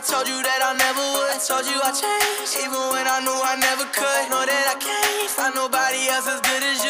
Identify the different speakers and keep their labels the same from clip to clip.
Speaker 1: I told you that I never would. I told you I changed, even when I knew I never could. Know that I can't find nobody else as good as you.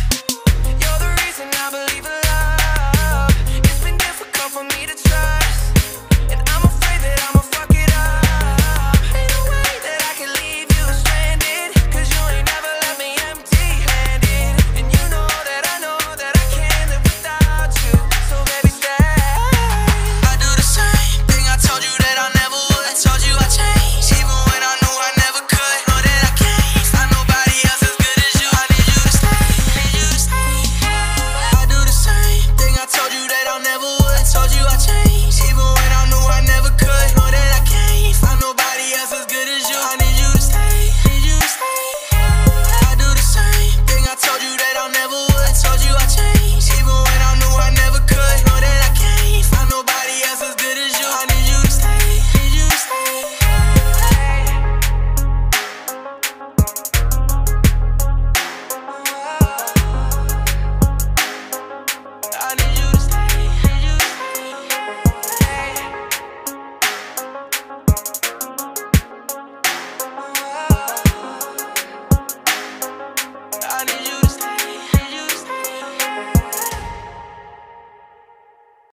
Speaker 1: need you.